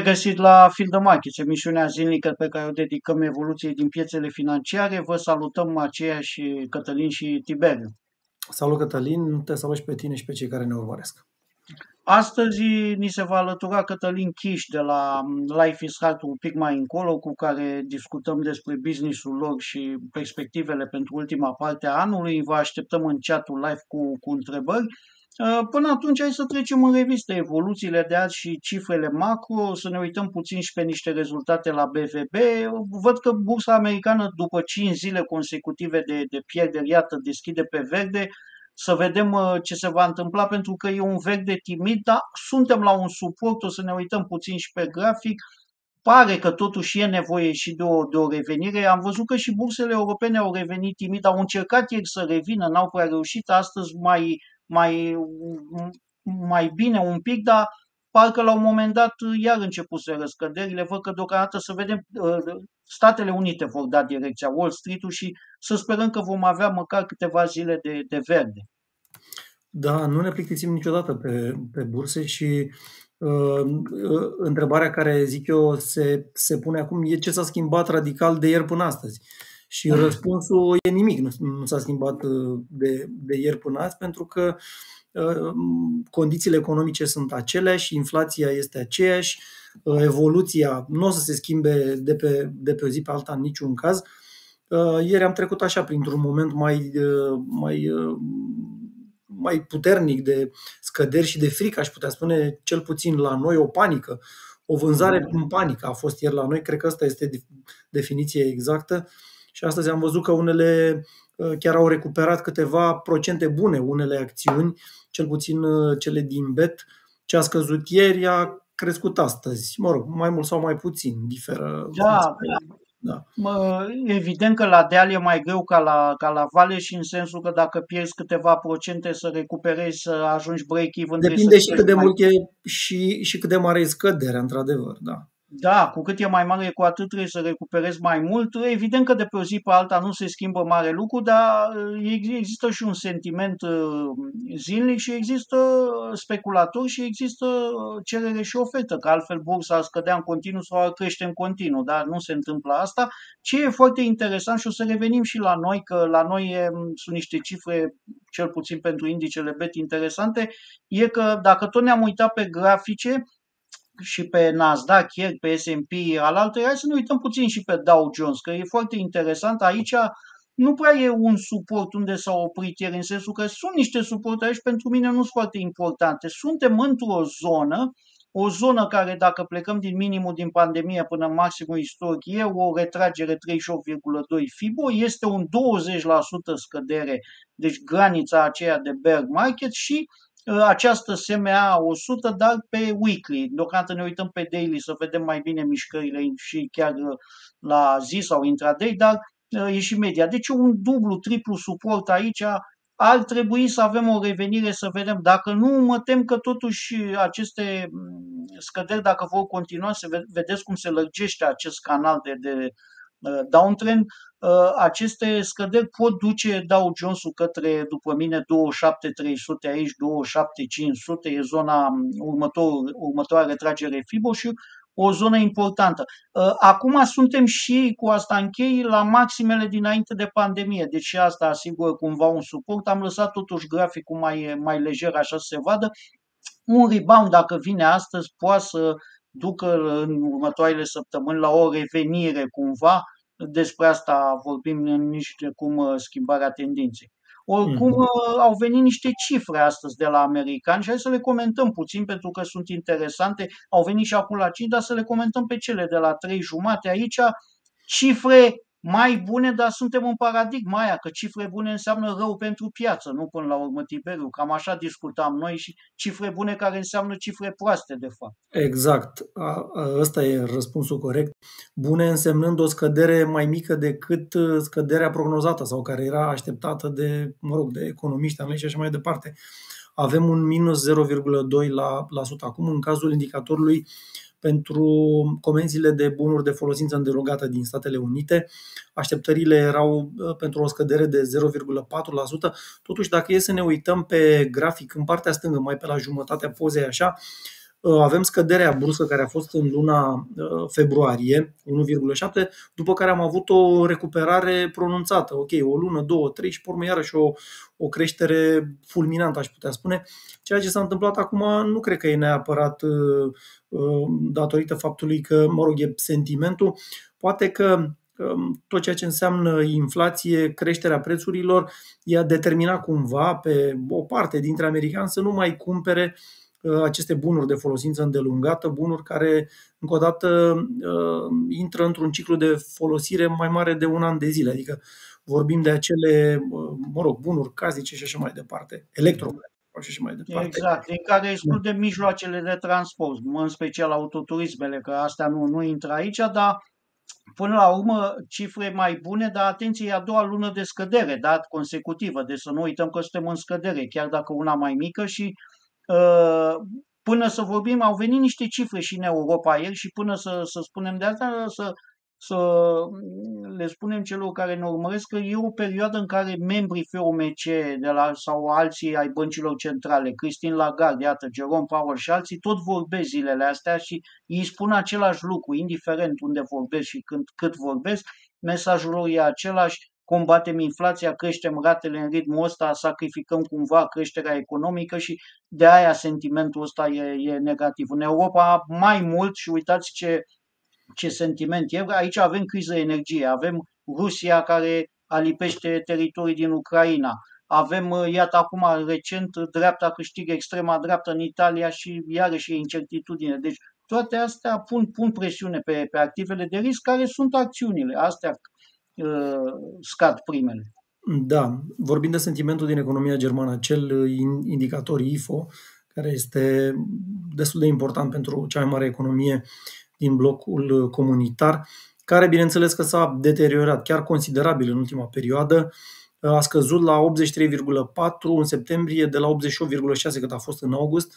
Bun regăsit la Field of Markets, emisiunea zilnică pe care o dedicăm evoluției din piețele financiare. Vă salutăm aceiași Cătălin și Tiberiu. Salut Cătălin, te salut și pe tine și pe cei care ne urmăresc. Astăzi ni se va alătura Cătălin Chiș de la Life is Hard un pic mai încolo, cu care discutăm despre businessul lor și perspectivele pentru ultima parte a anului. Vă așteptăm în chatul live cu, cu întrebări. Uh, până atunci hai să trecem în revistă evoluțiile de azi și cifrele macro, să ne uităm puțin și pe niște rezultate la BVB. Văd că bursa americană după 5 zile consecutive de, de pierderi, iată, deschide pe verde. Să vedem uh, ce se va întâmpla pentru că e un verde timid, dar suntem la un suport, o să ne uităm puțin și pe grafic. Pare că totuși e nevoie și de o, de o revenire. Am văzut că și bursele europene au revenit timid, au încercat ieri să revină, n-au prea reușit. Astăzi mai mai, mai bine un pic, dar parcă la un moment dat iar început să răscăderile. Văd că deocamdată să vedem, uh, Statele Unite vor da direcția Wall Street-ul și să sperăm că vom avea măcar câteva zile de, de verde. Da, nu ne plictisim niciodată pe, pe burse și uh, uh, întrebarea care zic eu se, se pune acum e ce s-a schimbat radical de ieri până astăzi. Și răspunsul e nimic, nu, nu s-a schimbat uh, de, de ieri până azi, pentru că uh, condițiile economice sunt aceleași, inflația este aceeași, uh, evoluția nu o să se schimbe de pe, de pe o zi pe alta în niciun caz. Ieri am trecut așa printr-un moment mai, mai, mai puternic de scăderi și de frică, aș putea spune, cel puțin la noi, o panică. O vânzare în panică a fost ieri la noi, cred că asta este definiția exactă. Și astăzi am văzut că unele uh, chiar au recuperat câteva procente bune, unele acțiuni, cel puțin uh, cele din BET. Ce a scăzut ieri a crescut astăzi. Mă rog, mai mult sau mai puțin, diferă. Da, da. Mă, evident că la deal e mai greu ca la, ca la vale și în sensul că dacă pierzi câteva procente să recuperezi, să ajungi break-even. Depinde și cât de mai... mult e și, și cât de mare e scăderea, într-adevăr, da. Da, cu cât e mai mare, cu atât trebuie să recuperezi mai mult. Evident că de pe o zi pe alta nu se schimbă mare lucru, dar uh, există și un sentiment uh, zilnic și există speculatori și există uh, cerere și ofertă, că altfel bursa ar scădea în continuu sau ar crește în continuu, dar nu se întâmplă asta. Ce e foarte interesant și o să revenim și la noi, că la noi e, sunt niște cifre, cel puțin pentru indicele BET interesante, e că dacă tot ne-am uitat pe grafice, și pe Nasdaq ieri, pe S&P alaltă, hai să ne uităm puțin și pe Dow Jones, că e foarte interesant. Aici nu prea e un suport unde s-a oprit ieri, în sensul că sunt niște suportări și pentru mine nu sunt foarte importante. Suntem într-o zonă, o zonă care, dacă plecăm din minimul din pandemie până în maximul istoric, e o retragere 38,2 FIBO, este un 20% scădere, deci granița aceea de bear market și Ă, această SMA 100, dar pe weekly. Deocamdată ne uităm pe daily să vedem mai bine mișcările și chiar ă, la zi sau intraday, dar ă, e și media. Deci un dublu, triplu suport aici ar trebui să avem o revenire să vedem. Dacă nu, mă tem că totuși aceste scăderi, dacă vor continua, să vedeți cum se lărgește acest canal de, de downtrend, Uh, aceste scăderi pot duce Dow Jones-ul către, după mine, 27300 aici, 27500 e zona um, următor, următoare retragere FIBO și o zonă importantă. Uh, acum suntem și, cu asta închei, la maximele dinainte de pandemie, deci și asta asigură cumva un suport. Am lăsat totuși graficul mai, mai lejer, așa să se vadă. Un rebound, dacă vine astăzi, poate să ducă în următoarele săptămâni la o revenire cumva despre asta vorbim nici de cum uh, schimbarea tendinței. Oricum, mm-hmm. au venit niște cifre astăzi de la americani și hai să le comentăm puțin pentru că sunt interesante. Au venit și acum la 5, dar să le comentăm pe cele de la 3 jumate. Aici cifre mai bune, dar suntem în paradigma aia, că cifre bune înseamnă rău pentru piață, nu până la urmă Tiberiu. Cam așa discutam noi și cifre bune care înseamnă cifre proaste, de fapt. Exact. Ăsta e răspunsul corect. Bune însemnând o scădere mai mică decât uh, scăderea prognozată sau care era așteptată de, mă rog, de economiști, analiști și așa mai departe. Avem un minus 0,2%. La, la sută. Acum, în cazul indicatorului pentru comenzile de bunuri de folosință îndelugată din Statele Unite. Așteptările erau uh, pentru o scădere de 0,4%. Totuși, dacă e să ne uităm pe grafic în partea stângă, mai pe la jumătatea pozei așa, Uh, avem scăderea bruscă care a fost în luna uh, februarie, 1,7, după care am avut o recuperare pronunțată. Ok, o lună, două, trei și pe urmă iarăși o, o creștere fulminantă, aș putea spune. Ceea ce s-a întâmplat acum nu cred că e neapărat uh, datorită faptului că, mă rog, e sentimentul. Poate că um, tot ceea ce înseamnă inflație, creșterea prețurilor, i-a determinat cumva pe o parte dintre americani să nu mai cumpere uh, Uh, aceste bunuri de folosință îndelungată, bunuri care, încă o dată, uh, intră într-un ciclu de folosire mai mare de un an de zile. Adică vorbim de acele, uh, mă rog, bunuri cazice și așa mai departe, electro și așa mai departe. Exact, din care excludem mijloacele de transport, în special autoturismele, că astea nu, nu intră aici, dar până la urmă cifre mai bune, dar atenție, e a doua lună de scădere, dat consecutivă, deci să nu uităm că suntem în scădere, chiar dacă una mai mică și uh, Uh, până să vorbim, au venit niște cifre și în Europa ieri și până să, să spunem de asta, să, să le spunem celor care ne urmăresc că e o perioadă în care membrii FOMC de la, sau alții ai băncilor centrale, Christine Lagarde, iată, Jerome Powell și alții, tot vorbesc zilele astea și îi spun același lucru, indiferent unde vorbesc și când, cât vorbesc, mesajul lor e același, combatem inflația, creștem ratele în ritmul ăsta, sacrificăm cumva creșterea economică și de aia sentimentul ăsta e, e negativ. În Europa mai mult și uitați ce, ce sentiment e. Aici avem criză energie, avem Rusia care alipește teritorii din Ucraina, avem, iată acum, recent, dreapta câștigă extrema dreaptă în Italia și iarăși e incertitudine. Deci toate astea pun, pun presiune pe, pe activele de risc, care sunt acțiunile. Astea Uh, scad primele. Da, vorbind de sentimentul din economia germană, acel uh, indicator IFO, care este destul de important pentru cea mai mare economie din blocul uh, comunitar, care bineînțeles că s-a deteriorat chiar considerabil în ultima perioadă, a scăzut la 83,4 în septembrie de la 88,6 cât a fost în august.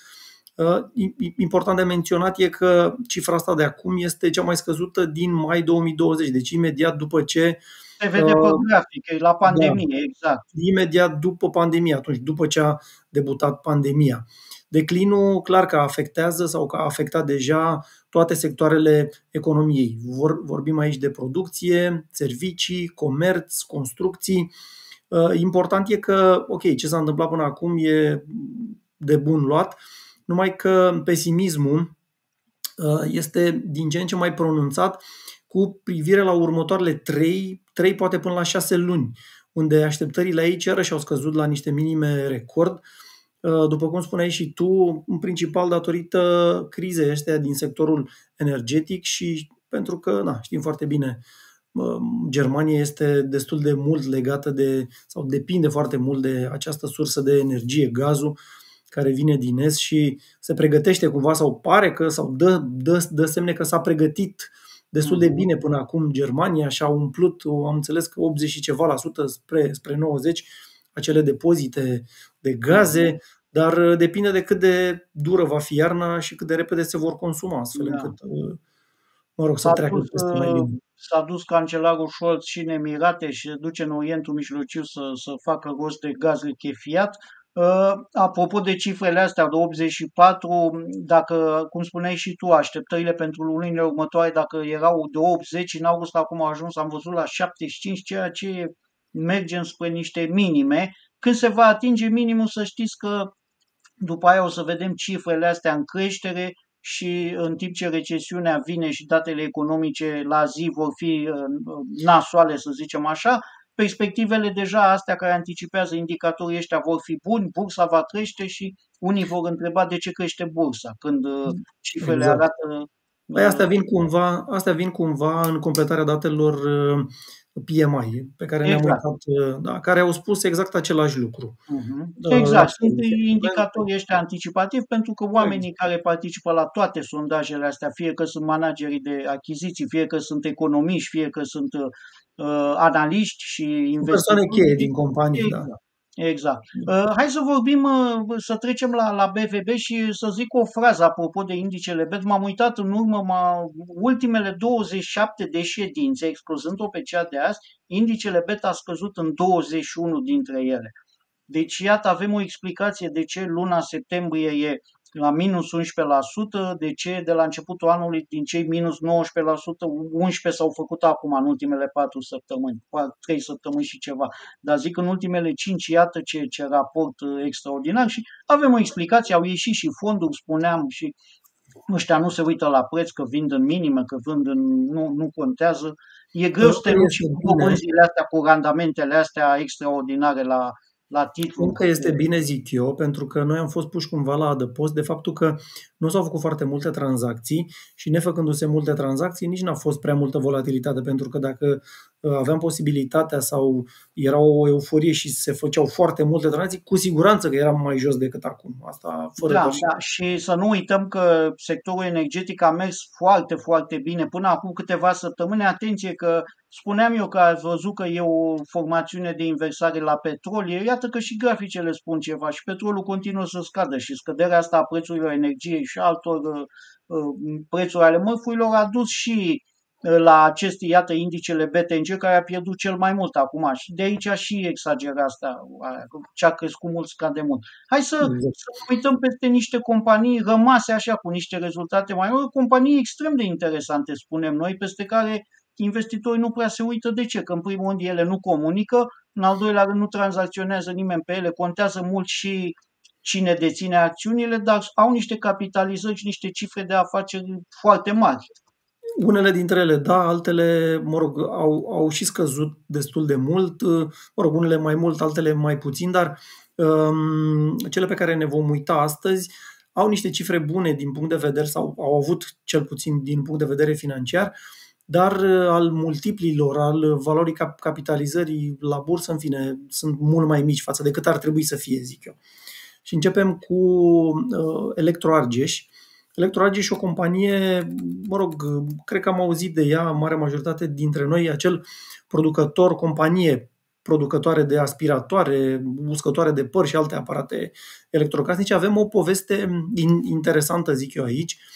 Important de menționat e că cifra asta de acum este cea mai scăzută din mai 2020, deci imediat după ce se vede pe grafic, la pandemie, da, exact. Imediat după pandemie, atunci, după ce a debutat pandemia. Declinul clar că afectează sau că a afectat deja toate sectoarele economiei. Vor, vorbim aici de producție, servicii, comerț, construcții. Important e că, ok, ce s-a întâmplat până acum e de bun luat, numai că pesimismul este din ce în ce mai pronunțat cu privire la următoarele 3, 3 poate până la 6 luni, unde așteptările aici iarăși au scăzut la niște minime record, uh, după cum spuneai și tu, în principal datorită crizei astea din sectorul energetic și pentru că, na, știm foarte bine, uh, Germania este destul de mult legată de, sau depinde foarte mult de această sursă de energie, gazul, care vine din est și se pregătește cumva sau pare că, sau dă, dă, dă semne că s-a pregătit destul de mhm. bine până acum Germania și a umplut, am înțeles că 80 și ceva la sută spre, spre 90 acele depozite de gaze, mhm. dar uh, depinde de cât de dură va fi iarna și cât de repede se vor consuma, astfel da. încât, uh, mă rog, să s-a treacă dus, peste mai uh, bine. S-a dus cancelarul Scholz și în Emirate și se duce în Orientul Mijlociu să, să facă rost de gaz lichefiat. Uh, apropo de cifrele astea de 84, dacă, cum spuneai și tu, așteptările pentru lunile următoare, dacă erau de 80, în august acum au ajuns, am văzut la 75, ceea ce mergem spre niște minime. Când se va atinge minimul, să știți că după aia o să vedem cifrele astea în creștere și în timp ce recesiunea vine și datele economice la zi vor fi uh, nasoale, să zicem așa, perspectivele deja astea care anticipează indicatorii ăștia vor fi buni, bursa va crește și unii vor întreba de ce crește bursa când uh, cifrele exact. arată Păi astea vin cumva, astea vin cumva în completarea datelor uh, PMI, pe care exact. ne-am uitat, uh, da, care au spus exact același lucru. Uh-huh. Exact, sunt indicatorii ăștia anticipativ pentru că oamenii exact. care participă la toate sondajele astea, fie că sunt managerii de achiziții, fie că sunt economiști, fie că sunt uh, analiști și investitori. Persoane cheie din companie, da. exact. da. Exact. Uh, hai să vorbim, uh, să trecem la, la BVB și să zic o frază apropo de indicele BET. M-am uitat în urmă, m-a, ultimele 27 de ședințe, excluzând-o pe cea de azi, indicele BET a scăzut în 21 dintre ele. Deci, iată, avem o explicație de ce luna septembrie e la minus 11%. De ce? De la începutul anului, din cei minus 19%, 11% s-au făcut acum în ultimele 4 săptămâni, 3 săptămâni și ceva. Dar zic în ultimele 5, iată ce, ce raport uh, extraordinar și avem o explicație, au ieșit și fonduri, spuneam, și ăștia nu se uită la preț, că vind în minime, că vând în, nu, nu contează. E greu să te și cu astea, cu randamentele astea extraordinare la, la titlu. Încă este bine, zic eu, pentru că noi am fost puși cumva la adăpost de faptul că nu s-au făcut foarte multe tranzacții și nefăcându-se multe tranzacții, nici n-a fost prea multă volatilitate, pentru că dacă uh, aveam posibilitatea sau era o euforie și se făceau foarte multe tranzacții, cu siguranță că eram mai jos decât acum. Asta fără da, da, și să nu uităm că sectorul energetic a mers foarte, foarte bine până acum câteva săptămâni. Atenție că spuneam eu că ați văzut că e o formațiune de inversare la petrol. Iată că și graficele spun ceva și petrolul continuă să scadă și scăderea asta a prețurilor energiei și altor uh, uh, prețuri ale mărfurilor a dus și uh, la acest, iată, indicele BTNG care a pierdut cel mai mult acum și de aici și exagera asta, ce a crescut mult scade mult. Hai să, exact. să uităm peste niște companii rămase așa cu niște rezultate mai mari, companii extrem de interesante, spunem noi, peste care investitorii nu prea se uită. De ce? Că în primul rând ele nu comunică, în al doilea rând nu tranzacționează nimeni pe ele, contează mult și cine deține acțiunile, dar au niște capitalizări și niște cifre de afaceri foarte mari. Unele dintre ele da, altele, mă rog, au, au și scăzut destul de mult, mă rog, unele mai mult, altele mai puțin, dar um, cele pe care ne vom uita astăzi au niște cifre bune din punct de vedere, sau au avut cel puțin din punct de vedere financiar, dar al multiplilor, al valorii capitalizării la bursă, în fine, sunt mult mai mici față de cât ar trebui să fie, zic eu. Și începem cu uh, Electroargeș. Electroargeș e o companie, mă rog, cred că am auzit de ea, mare majoritate dintre noi, acel producător, companie producătoare de aspiratoare, uscătoare de păr și alte aparate electrocasnice. Avem o poveste interesantă, zic eu aici. Uh,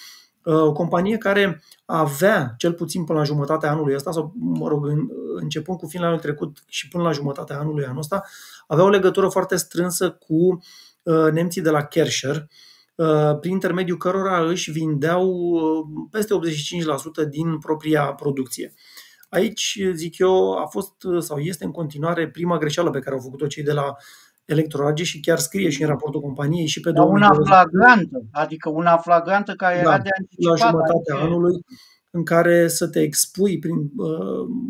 o companie care avea, cel puțin până la jumătatea anului ăsta, sau, mă rog, începând cu finalul trecut și până la jumătatea anului anul ăsta, avea o legătură foarte strânsă cu Uh, nemții de la Kerscher, uh, prin intermediul cărora își vindeau uh, peste 85% din propria producție. Aici, zic eu, a fost sau este în continuare prima greșeală pe care au făcut-o cei de la Electroage și chiar scrie și în raportul companiei și pe Dar una flagrantă, adică una flagrantă care da, era de anticipat. La jumătatea adică... anului în care să te expui prin,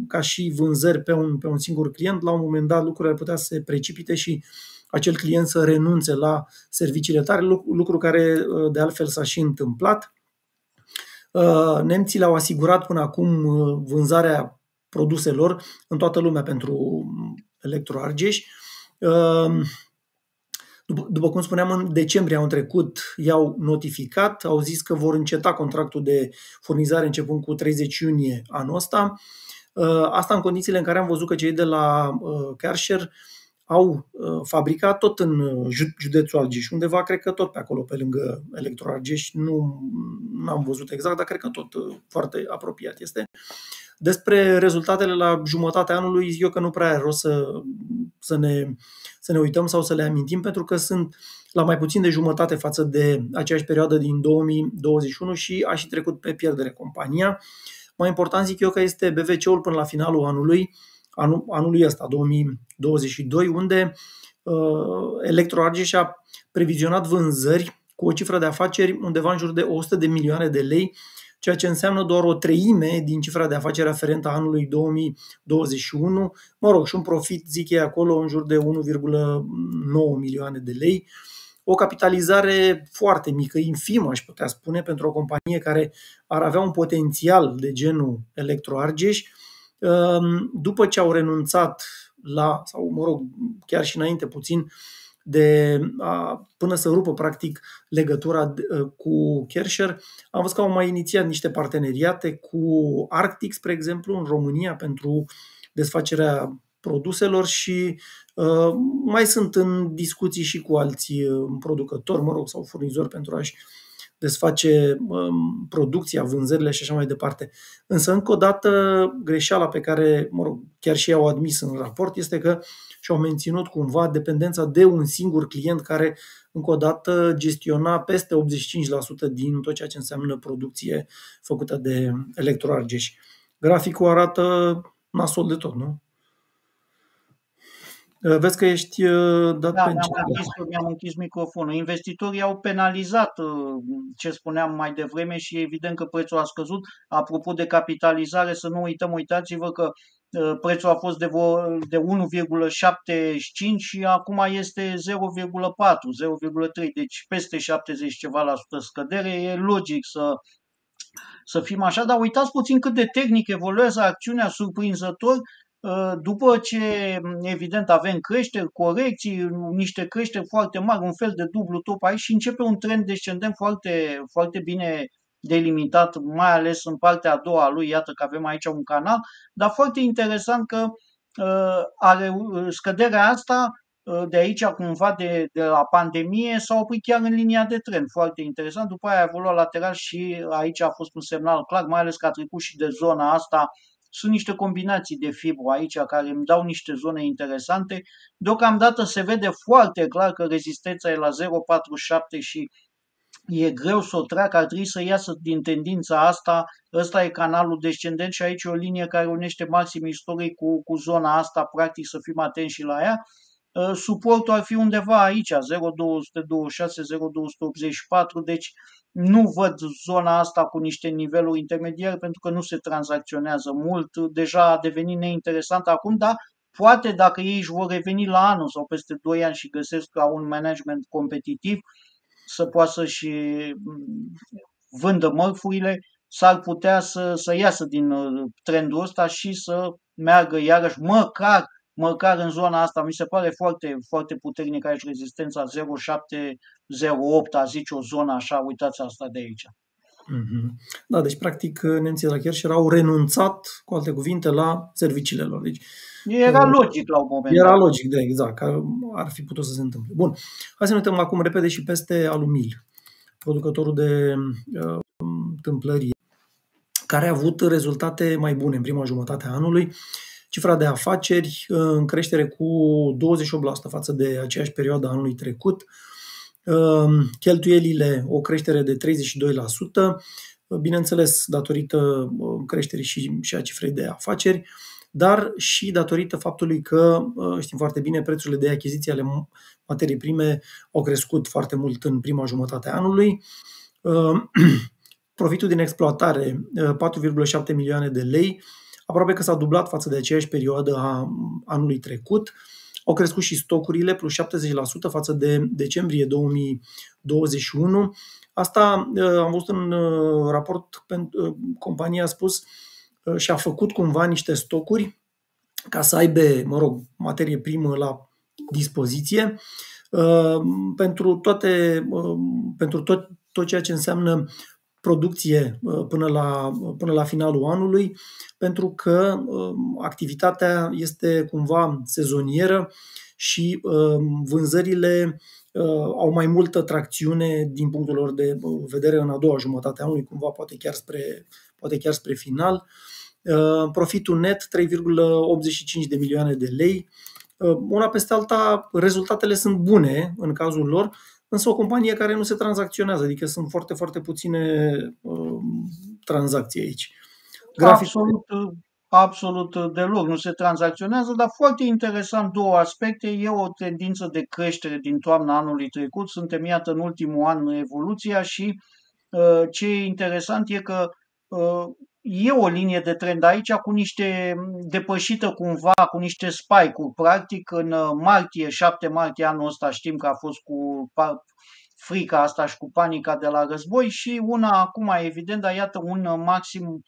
ca și vânzări pe un, pe un singur client, la un moment dat lucrurile ar putea să se precipite și uh, acel client să renunțe la serviciile tale, lucru care uh, de altfel s-a și întâmplat. Uh, nemții le-au asigurat până acum uh, vânzarea produselor în toată lumea pentru electroargeș. După cum spuneam, în decembrie au trecut, i-au notificat, au zis că vor înceta contractul de furnizare începând cu 30 iunie anul ăsta. Asta în condițiile în care am văzut că cei de la Kersher au uh, fabricat tot în uh, județul Argeș, undeva, cred că tot pe acolo, pe lângă Electroargeș, nu am văzut exact, dar cred că tot uh, foarte apropiat este. Despre rezultatele la jumătatea anului, eu că nu prea are rost să, să, ne, să ne uităm sau să le amintim, pentru că sunt la mai puțin de jumătate față de aceeași perioadă din 2021 și aș și trecut pe pierdere compania. Mai important zic eu că este BVC-ul până la finalul anului, anul, anului ăsta, 2022, unde uh, Electroargeș a previzionat vânzări cu o cifră de afaceri undeva în jur de 100 de milioane de lei, ceea ce înseamnă doar o treime din cifra de afaceri aferentă anului 2021. Mă rog, și un profit, zic ei acolo, în jur de 1,9 milioane de lei. O capitalizare foarte mică, infimă, aș putea spune, pentru o companie care ar avea un potențial de genul Electroargeș, Ehm, după ce au renunțat la, sau mă rog, chiar și înainte puțin, de a, până să rupă practic legătura cu Kersher, am văzut că au mai inițiat niște parteneriate cu Arctic, spre exemplu, în România pentru desfacerea produselor și uh, mai sunt în discuții și cu alți producători, mă rog, sau furnizori pentru a-și desface um, producția, vânzările și așa mai departe. Însă, încă o dată, greșeala pe care, mă rog, chiar și ei au admis în raport este că și-au menținut cumva dependența de un singur client care, încă o dată, gestiona peste 85% din tot ceea ce înseamnă producție făcută de electroargeși. Graficul arată nasol de tot, nu? Uh, vezi că ești uh, dat da, pe mi-am închis, mi-am închis microfonul. Investitorii au penalizat uh, ce spuneam mai devreme și evident că prețul a scăzut. Apropo de capitalizare, să nu uităm, uitați-vă că prețul a fost de, de 1,75 și acum este 0,4, 0,3, deci peste 70 ceva la sută scădere. E logic să, să fim așa, dar uitați puțin cât de tehnic evoluează acțiunea surprinzător Ă, după ce, evident, avem creșteri, corecții, niște creșteri foarte mari, un fel de dublu top aici și începe un trend descendent foarte, foarte bine delimitat, mai ales în partea a doua a lui, iată că avem aici un canal, dar foarte interesant că uh, are, scăderea asta de aici cumva de, de la pandemie s-a oprit chiar în linia de trend, foarte interesant. După aia a evoluat lateral și aici a fost un semnal clar, mai ales că a trecut și de zona asta sunt niște combinații de fibru aici care îmi dau niște zone interesante. Deocamdată se vede foarte clar că rezistența e la 0,47 și e greu să o treacă, ar trebui să iasă din tendința asta. Ăsta e canalul descendent și aici e o linie care unește maxim istoric cu, cu zona asta, practic să fim atenți și la ea. Uh, suportul ar fi undeva aici, 0,226, 0,284, deci nu văd zona asta cu niște niveluri intermediare pentru că nu se tranzacționează mult, deja a devenit neinteresant acum, dar poate dacă ei își vor reveni la anul sau peste 2 ani și găsesc ca un management competitiv să poată să-și mm, vândă mărfurile, s-ar putea să, să iasă din uh, trendul ăsta și să meargă iarăși măcar măcar în zona asta, mi se pare foarte, foarte puternic aici rezistența 0708, a zice o zonă așa, uitați asta de aici. Mm-hmm. Da, deci practic nemții la și erau renunțat, cu alte cuvinte, la serviciile lor. Deci, era uh, logic la un moment Era dat. logic, da, exact, că ar fi putut să se întâmple. Bun, hai să ne uităm acum repede și peste Alumil, producătorul de uh, tâmplărie, care a avut rezultate mai bune în prima jumătate a anului cifra de afaceri uh, în creștere cu 28% față de aceeași perioadă a anului trecut, um, cheltuielile o creștere de 32%, bineînțeles datorită uh, creșterii și, și a cifrei de afaceri, dar și datorită faptului că uh, știm foarte bine prețurile de achiziție ale materii prime au crescut foarte mult în prima jumătate a anului. Profitul din exploatare 4,7 milioane de lei, aproape că s-a dublat față de aceeași perioadă a anului trecut. Au crescut și stocurile, plus 70% față de decembrie 2021. Asta uh, am văzut în uh, raport, uh, compania a spus și a făcut cumva niște stocuri ca să aibă, mă rog, materie primă la dispoziție pentru toate, pentru tot, tot ceea ce înseamnă producție uh, până la, până la finalul anului, pentru că um, activitatea este cumva sezonieră și um, vânzările uh, au mai multă tracțiune din punctul lor de vedere în a doua jumătate a anului, cumva poate chiar spre, poate chiar spre final. Uh, profitul net 3,85 de milioane de lei. Una peste alta, rezultatele sunt bune în cazul lor, însă o companie care nu se tranzacționează, adică sunt foarte, foarte puține uh, tranzacții aici. Grafic... Absolut, absolut deloc, nu se tranzacționează, dar foarte interesant două aspecte. E o tendință de creștere din toamna anului trecut, suntem iată în ultimul an în evoluția și uh, ce e interesant e că uh, e o linie de trend aici cu niște depășită cumva, cu niște spike-uri. Practic în uh, martie, 7 martie anul ăsta știm că a fost cu frica asta și cu panica de la război și una acum evident, dar iată un uh, maxim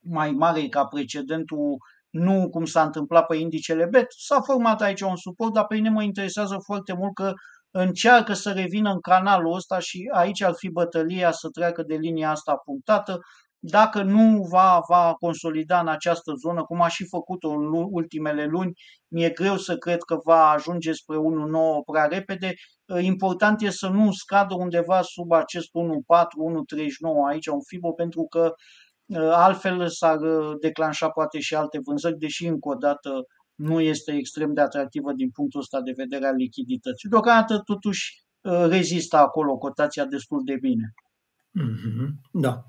mai mare ca precedentul nu cum s-a întâmplat pe indicele BET. S-a format aici un suport, dar pe mine mă interesează foarte mult că încearcă să revină în canalul ăsta și aici ar fi bătălia să treacă de linia asta punctată dacă nu va, va consolida în această zonă, cum a și făcut-o în ultimele luni, mi-e greu să cred că va ajunge spre 1,9 prea repede. Important e să nu scadă undeva sub acest 1,4, 1,39 aici, un FIBO, pentru că altfel s-ar declanșa poate și alte vânzări, deși încă o dată nu este extrem de atractivă din punctul ăsta de vedere al lichidității. Deocamdată totuși rezistă acolo cotația destul de bine. Mm-hmm. Da.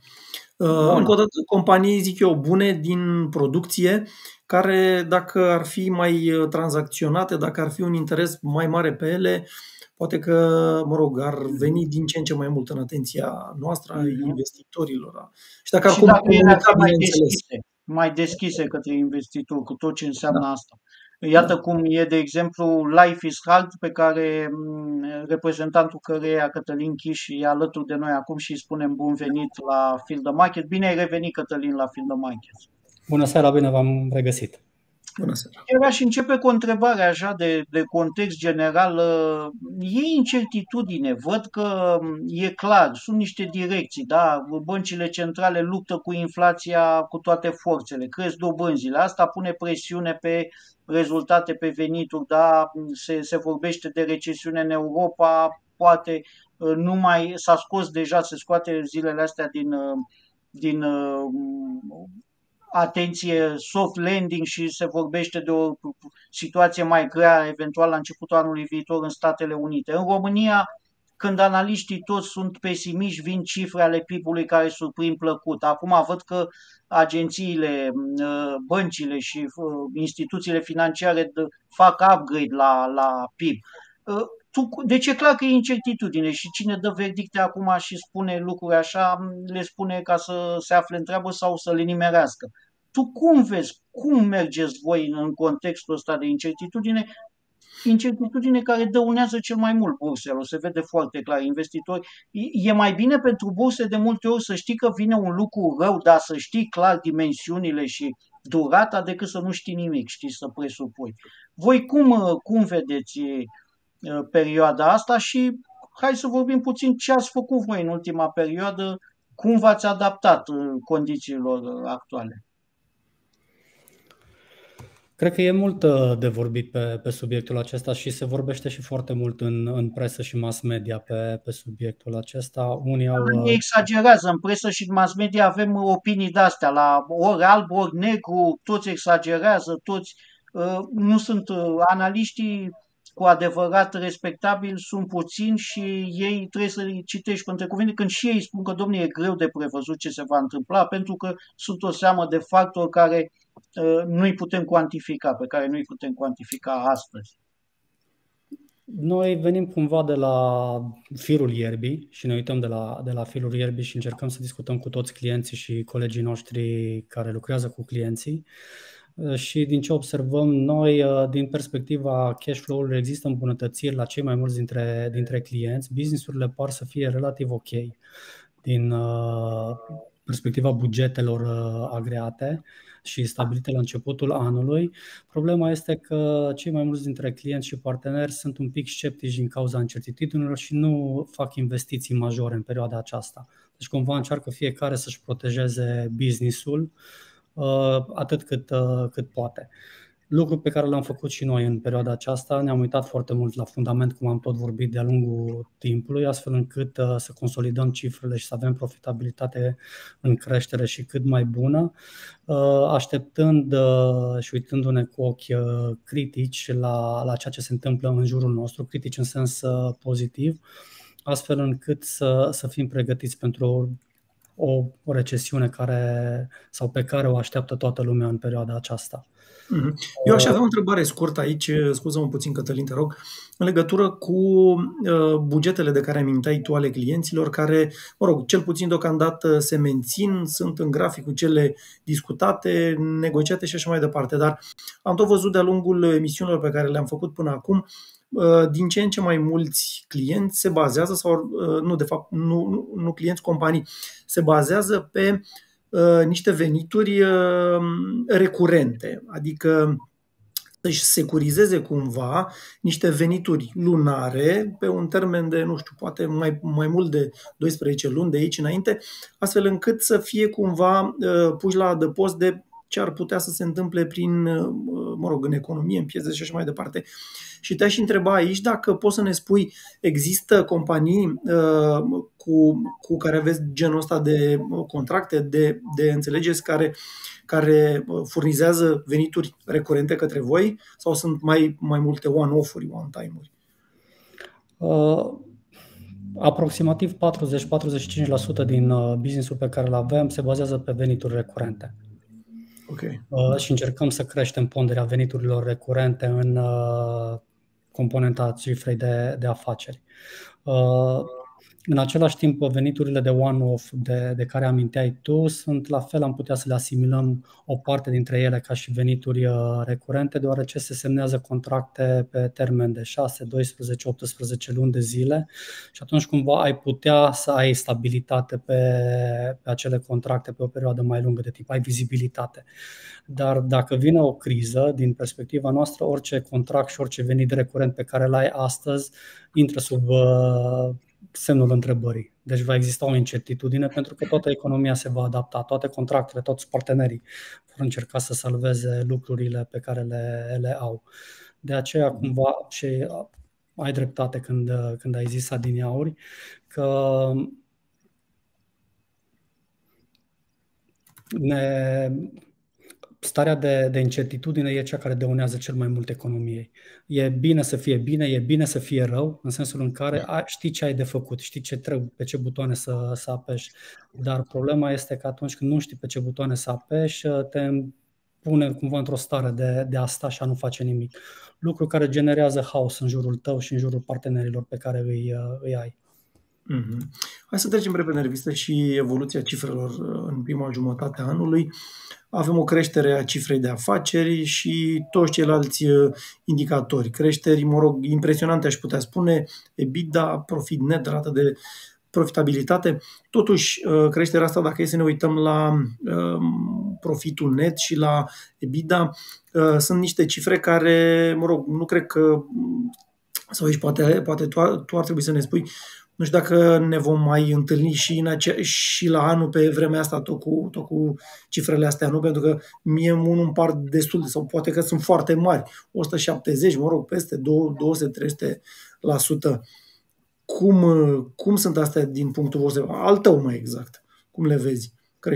Uh, încă o dată, companii, zic eu, bune din producție, care dacă ar fi mai uh, tranzacționate, dacă ar fi un interes mai mare pe ele, poate că, mă rog, ar veni din ce în ce mai mult în atenția noastră, a mm-hmm. investitorilor. Și dacă, și dacă ele ar fi mai deschise, mai deschise către investitori, cu tot ce înseamnă da. asta. Iată cum e, de exemplu, Life is Hard, pe care mm, reprezentantul căreia, Cătălin Chiș, e alături de noi acum și îi spunem bun venit la Field the Market. Bine ai revenit, Cătălin, la Field the Market. Bună seara, bine v-am regăsit. Bună seara. Chiar aș începe cu o întrebare așa de, de context general. E incertitudine, văd că e clar, sunt niște direcții, da? Băncile centrale luptă cu inflația cu toate forțele, cresc dobânzile. Asta pune presiune pe rezultate, pe venituri, da? Se, se vorbește de recesiune în Europa, poate nu mai s-a scos deja, se scoate zilele astea din, din atenție, soft landing și se vorbește de o situație mai grea, eventual la începutul anului viitor în Statele Unite. În România, când analiștii toți sunt pesimiști, vin cifre ale PIB-ului care surprind plăcut. Acum văd că agențiile, băncile și instituțiile financiare fac upgrade la, la PIB tu, deci e clar că e incertitudine și cine dă verdicte acum și spune lucruri așa, le spune ca să se afle în treabă sau să le nimerească. Tu cum vezi, cum mergeți voi în contextul ăsta de incertitudine? Incertitudine care dăunează cel mai mult burselor, se vede foarte clar. Investitori, e mai bine pentru burse de multe ori să știi că vine un lucru rău, dar să știi clar dimensiunile și durata decât să nu știi nimic, știi, să presupui. Voi cum, cum vedeți Uh, perioada asta și hai să vorbim puțin ce ați făcut voi în ultima perioadă, cum v-ați adaptat uh, condițiilor uh, actuale. Cred că e mult de vorbit pe, pe subiectul acesta și se vorbește și foarte mult în, în presă și mass media pe, pe subiectul acesta. Unii au... Unii exagerează. În presă și în mass media avem opinii de-astea, la ori alb, ori negru, toți exagerează, toți... Nu sunt analiștii cu adevărat respectabil sunt puțini și ei trebuie să-i citești între cuvinte când și ei spun că, domnule, e greu de prevăzut ce se va întâmpla, pentru că sunt o seamă de factori care uh, nu-i putem cuantifica, pe care nu-i putem cuantifica astăzi. Noi venim cumva de la firul ierbii și ne uităm de la, de la firul ierbii și încercăm să discutăm cu toți clienții și colegii noștri care lucrează cu clienții. Uh, Uh, și din ce observăm noi, uh, din perspectiva cash flow-ului, există îmbunătățiri la cei mai mulți dintre, dintre clienți. Businessurile par să fie relativ ok din uh, perspectiva bugetelor agreate și stabilite la începutul anului. Problema este că cei mai mulți dintre clienți și parteneri sunt un pic sceptici din cauza incertitudinilor și nu fac investiții majore în perioada aceasta. Deci cumva încearcă fiecare să-și protejeze businessul ul Uh, atât cât, uh, cât poate. Lucru pe care l-am făcut și noi în perioada aceasta, ne-am uitat foarte mult la fundament, cum am tot vorbit de-a lungul timpului, astfel încât uh, să consolidăm cifrele și să avem profitabilitate în creștere și cât mai bună, așteptând și uitându-ne cu ochi critici la, la ceea ce se întâmplă în jurul nostru, critici în sens pozitiv, astfel încât să, să fim pregătiți pentru o, o recesiune care, sau pe care o așteaptă toată lumea în perioada aceasta. Mhm. Eu aș avea o întrebare scurtă aici, scuză-mă puțin Cătălin, te rog, în legătură cu uh, bugetele de care amintai tu ale clienților, care, mă rog, cel puțin deocamdată se mențin, sunt în grafic cu cele discutate, negociate și așa mai departe, dar am tot văzut de-a lungul emisiunilor pe care le-am făcut până acum Uh, din ce în ce mai mulți clienți se bazează, sau uh, nu, de fapt, nu, nu, nu clienți, companii, se bazează pe uh, niște venituri uh, recurente, adică să-și securizeze cumva niște venituri lunare pe un termen de, nu știu, poate mai, mai mult de 12 luni de aici înainte, astfel încât să fie cumva uh, puși la adăpost de ce ar putea să se întâmple prin, uh, mă rog, în economie, în piețe și așa mai departe. Și te-aș întreba aici dacă poți să ne spui, există companii uh, cu, cu care aveți genul ăsta de contracte, de, de înțelegeți, care, care furnizează venituri recurente către voi sau sunt mai, mai multe one-off-uri, one-time-uri? Uh, aproximativ 40-45% din uh, businessul pe care îl avem se bazează pe venituri recurente. Okay. Uh, și încercăm să creștem ponderea veniturilor recurente în uh, componenta cifrei de, de afaceri. Uh, în același timp, veniturile de one-off de, de care aminteai tu sunt la fel, am putea să le asimilăm o parte dintre ele ca și venituri uh, recurente, deoarece se semnează contracte pe termen de 6, 12, 18 luni de zile și atunci cumva ai putea să ai stabilitate pe, pe acele contracte pe o perioadă mai lungă de timp, ai vizibilitate. Dar dacă vine o criză, din perspectiva noastră, orice contract și orice venit recurent pe care l-ai astăzi intră sub uh, semnul întrebării. Deci va exista o incertitudine pentru că toată economia se va adapta, toate contractele, toți partenerii vor încerca să salveze lucrurile pe care le, le au. De aceea, cumva, și ai dreptate când, când ai zis adineauri, că ne, starea de, de incertitudine e cea care dăunează cel mai mult economiei. E bine să fie bine, e bine să fie rău, în sensul în care a, știi ce ai de făcut, știi ce trebuie, pe ce butoane să, să apeși. Dar problema este că atunci când nu știi pe ce butoane să apeși, te pune cumva într-o stare de, de a sta și a nu face nimic. Lucru care generează haos în jurul tău și în jurul partenerilor pe care îi, îi ai. Mm-hmm. Hai să trecem repede în revistă și evoluția cifrelor uh, în prima jumătate a anului. Avem o creștere a cifrei de afaceri și toți ceilalți uh, indicatori. Creșteri, mă rog, impresionante aș putea spune, EBITDA, profit net, rată de profitabilitate. Totuși, uh, creșterea asta, dacă e să ne uităm la um, profitul net și la EBITDA, sunt niște cifre care, mă rog, nu cred că sau aici poate, poate tu, tu ar trebui să ne spui nu știu dacă ne vom mai întâlni și, în ace- și la anul pe vremea asta tot cu, tot cu cifrele astea, nu? Pentru că mie unul îmi par destul, sau poate că sunt foarte mari, 170, mă rog, peste 200-300%. la sută. Cum, cum sunt astea din punctul vostru? Al tău mai exact. Cum le vezi?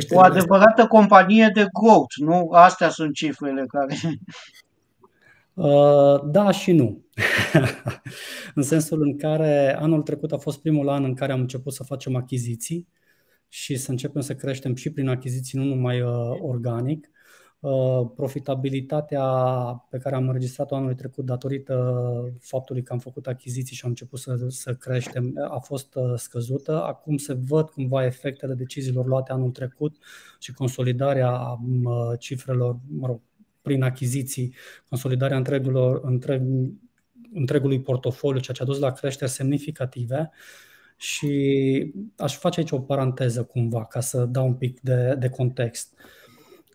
O adevărată astea? companie de growth, nu? Astea sunt cifrele care... Uh, da și nu. în sensul în care anul trecut a fost primul an în care am început să facem achiziții și să începem să creștem și prin achiziții, nu numai uh, organic. Uh, profitabilitatea pe care am înregistrat-o anul trecut datorită faptului că am făcut achiziții și am început să, să creștem a fost scăzută. Acum se văd cumva efectele deciziilor luate anul trecut și consolidarea cifrelor, mă rog, prin achiziții, consolidarea întregului, întreg, întregului portofoliu, ceea ce a dus la creșteri semnificative. Și aș face aici o paranteză cumva, ca să dau un pic de, de context.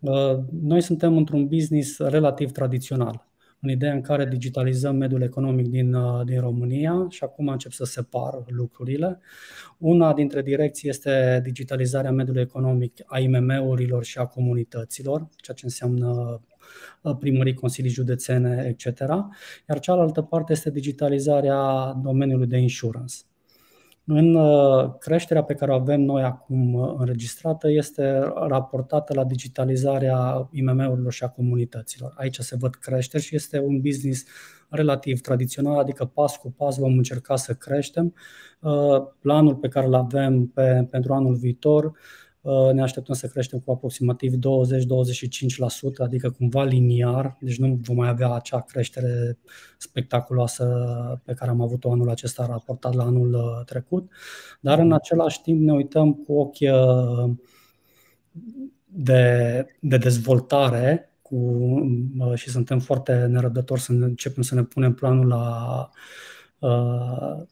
Uh, noi suntem într-un business relativ tradițional, în ideea în care digitalizăm mediul economic din, uh, din România și acum încep să separ lucrurile. Una dintre direcții este digitalizarea mediului economic a IMM-urilor și a comunităților, ceea ce înseamnă Uh, primării, consilii județene, etc. Iar cealaltă parte este digitalizarea domeniului de insurance. În uh, creșterea pe care o avem noi acum uh, înregistrată este raportată la digitalizarea IMM-urilor și a comunităților. Aici se văd creșteri și este un business relativ tradițional, adică pas cu pas vom încerca să creștem. Planul pe care îl avem pe, pentru anul viitor Uh, ne așteptăm să creștem cu aproximativ 20-25%, adică cumva liniar, deci nu vom mai avea acea creștere spectaculoasă pe care am avut-o anul acesta raportat la anul uh, trecut, dar în același timp ne uităm cu ochi uh, de, de dezvoltare cu, și suntem foarte nerăbdători să începem să ne punem planul la Uh,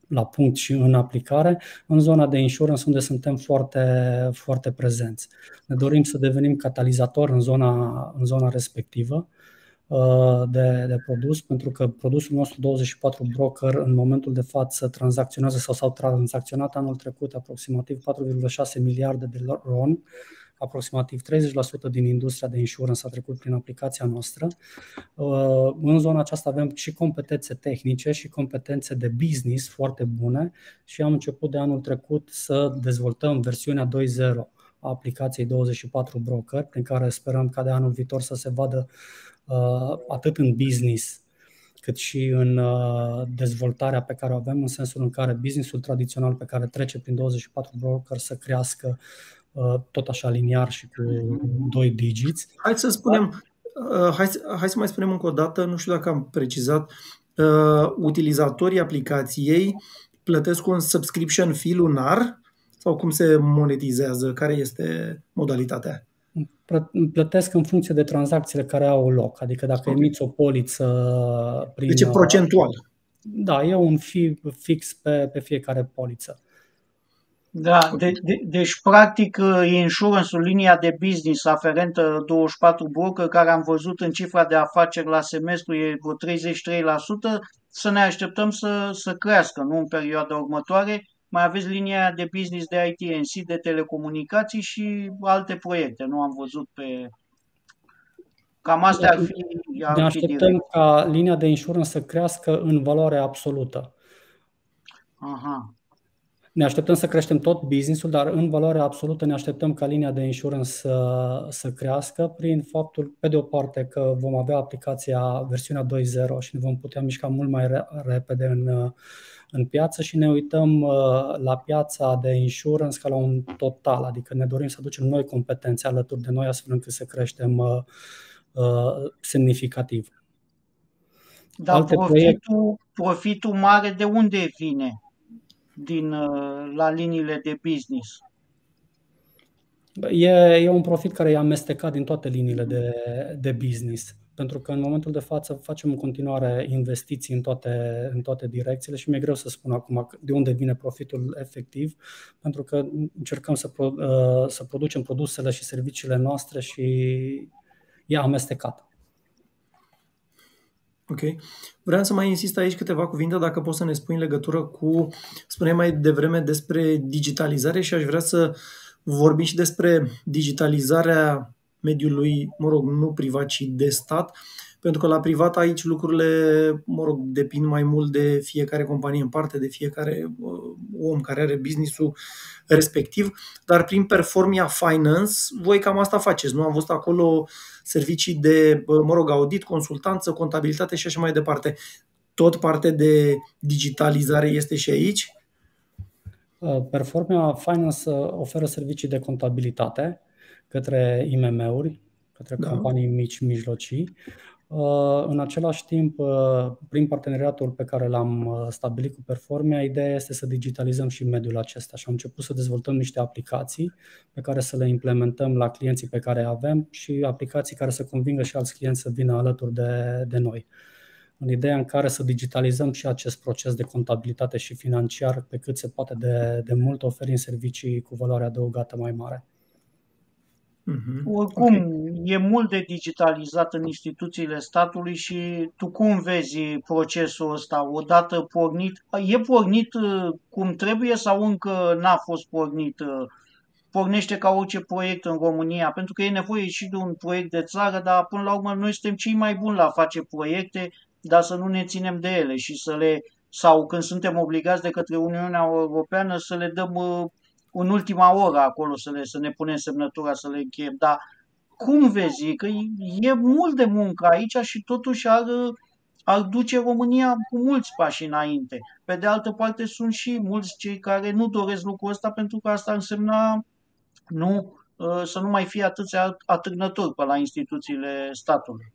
la punct și în aplicare în zona de insurance unde suntem foarte, foarte prezenți. Ne dorim să devenim catalizator în zona, în zona respectivă. de, de produs, pentru că produsul nostru 24 broker în momentul de față tranzacționează sau s-au tranzacționat anul trecut aproximativ 4,6 miliarde de RON, aproximativ 30% din industria de insurance a trecut prin aplicația noastră. Uh, în zona aceasta avem și competențe tehnice și competențe de business foarte bune și am început de anul trecut să dezvoltăm versiunea 2.0 a aplicației 24 Broker, prin care sperăm ca de anul viitor să se vadă uh, atât în business cât și în uh, dezvoltarea pe care o avem, în sensul în care businessul tradițional pe care trece prin 24 broker să crească Uh, tot așa liniar și cu doi digiți. Hai să spunem, uh, hai, hai să mai spunem încă o dată, nu știu dacă am precizat, uh, utilizatorii aplicației plătesc un subscription fee lunar sau cum se monetizează? Care este modalitatea? Plătesc în funcție de tranzacțiile care au loc. Adică dacă okay. emiți o poliță prin... Deci e procentual. Da, e un fee fix pe, pe fiecare poliță. Da, de, de, deci practic uh, insurance-ul, linia de business aferentă 24 broker, care am văzut în cifra de afaceri la semestru e vreo 33%, să ne așteptăm să, să crească, nu în perioada următoare. Mai aveți linia de business de ITNC, de telecomunicații și alte proiecte, nu am văzut pe... Cam astea ar fi, ar ne așteptăm direct. ca linia de insurance să crească în valoare absolută. Aha. Ne așteptăm să creștem tot businessul, dar în valoare absolută ne așteptăm ca linia de insurance să, să crească prin faptul, pe de o parte, că vom avea aplicația versiunea 2.0 și ne vom putea mișca mult mai repede în, în piață și ne uităm uh, la piața de insurance ca la un total, adică ne dorim să aducem noi competențe alături de noi astfel încât să creștem uh, uh, semnificativ. Dar profitul, proiecte... profitul mare de unde vine? Din, uh, la liniile de business? E, e un profit care e amestecat din toate liniile de, de business. Pentru că în momentul de față facem în continuare investiții în toate, în toate direcțiile și mi-e greu să spun acum de unde vine profitul efectiv, pentru că încercăm să, pro, uh, să producem produsele și serviciile noastre și e amestecat. Ok. Vreau să mai insist aici câteva cuvinte, dacă poți să ne spui în legătură cu, spuneai mai devreme despre digitalizare și aș vrea să vorbim și despre digitalizarea mediului, mă rog, nu privat, ci de stat, pentru că la privat aici lucrurile, mă rog, depind mai mult de fiecare companie în parte, de fiecare uh, om care are businessul respectiv, dar prin Performia Finance, voi cam asta faceți, nu? Am văzut acolo servicii de, mă rog, audit, consultanță, contabilitate și așa mai departe. Tot parte de digitalizare este și aici? Uh, Performia Finance uh, oferă servicii de contabilitate către IMM-uri, către da. companii mici, mijlocii. Uh, în același timp, uh, prin parteneriatul pe care l-am uh, stabilit cu Performia, ideea este să digitalizăm și mediul acesta și am început să dezvoltăm niște aplicații pe care să le implementăm la clienții pe care avem și aplicații care să convingă și alți clienți să vină alături de, de noi. În ideea în care să digitalizăm și acest proces de contabilitate și financiar pe cât se poate de, de mult, oferind servicii cu valoare adăugată mai mare. Uh-huh. Oricum, okay. e mult de digitalizat în instituțiile statului și tu cum vezi procesul ăsta? Odată pornit, e pornit uh, cum trebuie sau încă n-a fost pornit? Uh, pornește ca orice proiect în România, pentru că e nevoie și de un proiect de țară, dar până la urmă noi suntem cei mai buni la a face proiecte, dar să nu ne ținem de ele și să le, sau când suntem obligați de către Uniunea Europeană să le dăm uh, în ultima oră acolo să, le, să ne punem semnătura, să le încheiem. Dar cum vezi? Că e mult de muncă aici și totuși ar, ar duce România cu mulți pași înainte. Pe de altă parte sunt și mulți cei care nu doresc lucrul ăsta pentru că asta însemna nu, ă, să nu mai fie atâția atârnători pe la instituțiile statului.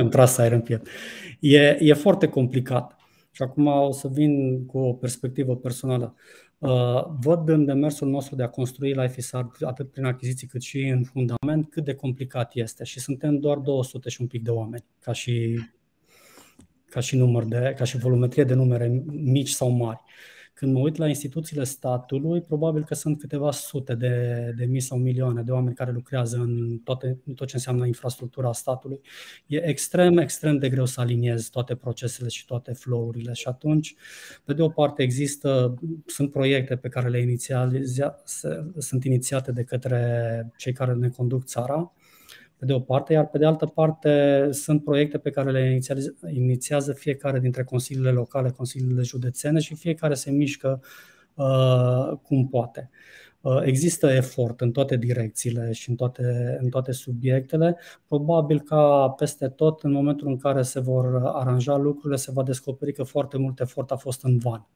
Am tras aer în piept. E, e foarte complicat. Și acum o să vin cu o perspectivă personală. Uh, văd în demersul nostru de a construi Life is Art, atât prin achiziții cât și în fundament, cât de complicat este. Și suntem doar 200 și un pic de oameni, ca și, ca și, număr de, ca și volumetrie de numere mici sau mari. Când mă uit la instituțiile statului, probabil că sunt câteva sute de, de mii sau milioane de oameni care lucrează în, toate, în tot ce înseamnă infrastructura statului. E extrem, extrem de greu să aliniezi toate procesele și toate flow-urile și atunci, pe de o parte, există, sunt proiecte pe care le inițializa, sunt inițiate de către cei care ne conduc țara, pe de o parte, iar pe de altă parte sunt proiecte pe care le inițiază fiecare dintre consiliile locale, consiliile județene și fiecare se mișcă uh, cum poate. Uh, există efort în toate direcțiile și în toate, în toate subiectele. Probabil că peste tot, în momentul în care se vor aranja lucrurile, se va descoperi că foarte mult efort a fost în van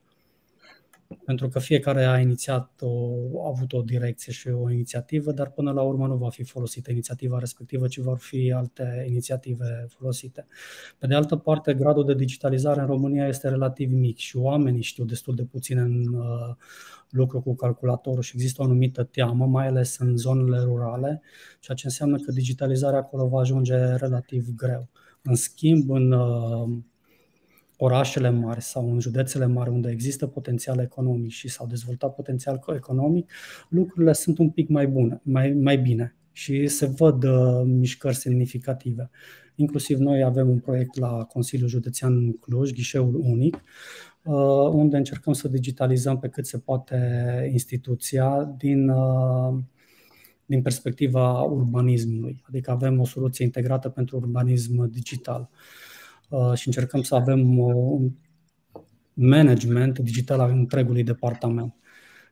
pentru că fiecare a inițiat, o, a avut o direcție și o inițiativă, dar până la urmă nu va fi folosită inițiativa respectivă, ci vor fi alte inițiative folosite. Pe de altă parte, gradul de digitalizare în România este relativ mic și oamenii știu destul de puțin în uh, lucru cu calculatorul și există o anumită teamă, mai ales în zonele rurale, ceea ce înseamnă că digitalizarea acolo va ajunge relativ greu. În schimb, în uh, orașele mari sau în județele mari unde există potențial economic și s-au dezvoltat potențial economic, lucrurile sunt un pic mai bune, mai, mai bine și se văd uh, mișcări semnificative. Inclusiv noi avem un proiect la Consiliul Județean Cluj, ghișeul unic, uh, unde încercăm să digitalizăm pe cât se poate instituția din, uh, din perspectiva urbanismului. Adică avem o soluție integrată pentru urbanism digital. Uh, Uh, și încercăm să avem un management digital al întregului departament.